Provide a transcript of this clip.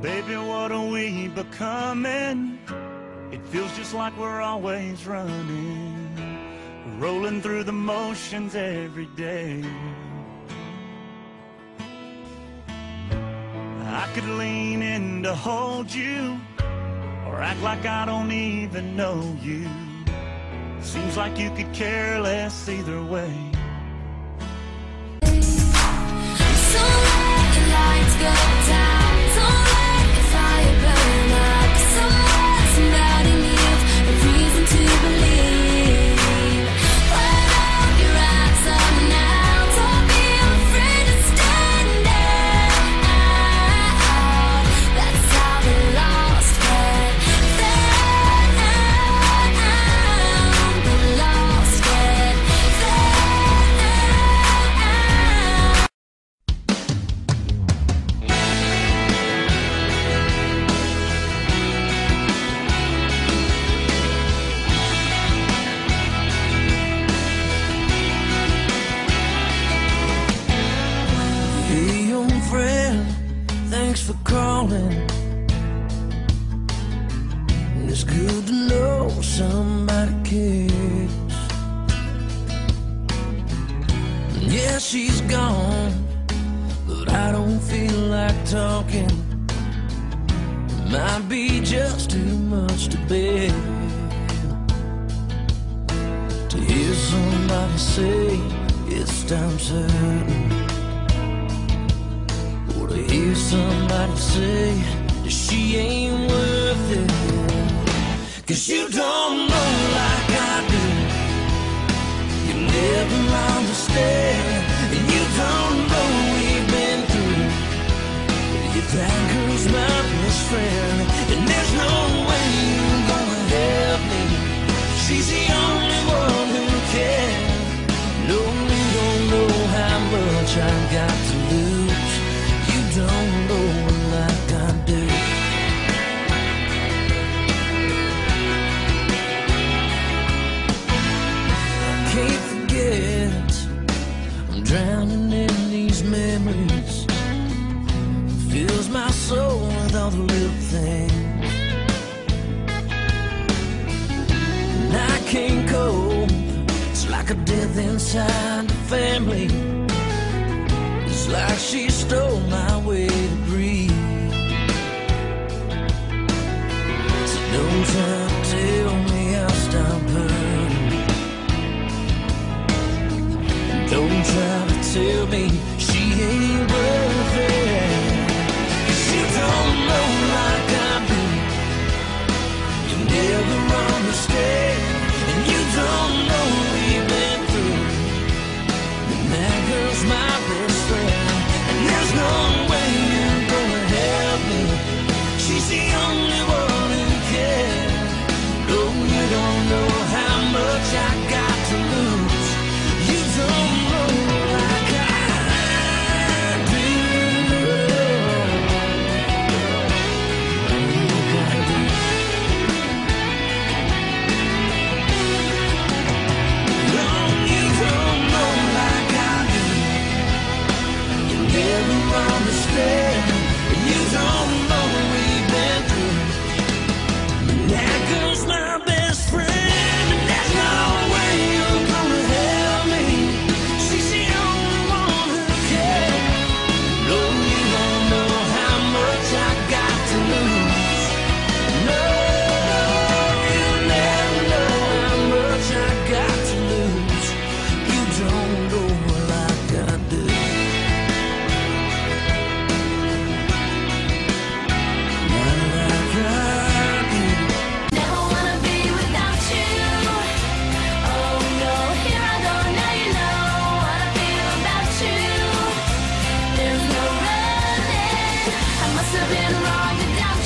Baby, what are we becoming? It feels just like we're always running, rolling through the motions every day. I could lean in to hold you, or act like I don't even know you. Seems like you could care less either way. Thanks for calling. It's good to know somebody cares. Yeah, she's gone, but I don't feel like talking. Might be just too much to bear. To hear somebody say it's time certain. Hear somebody say that she ain't worth it. Cause you don't know like I do. You never understand. And you don't know we've been through. If that girl's my best friend, and there's no way you're gonna help me. She's the only one who can. No, you don't know how much I've got little things. And I can't cope. It's like a death inside the family. It's like she stole my way to breathe. So don't try to tell me I'll stop hurting. Don't try to tell me must have been wrong.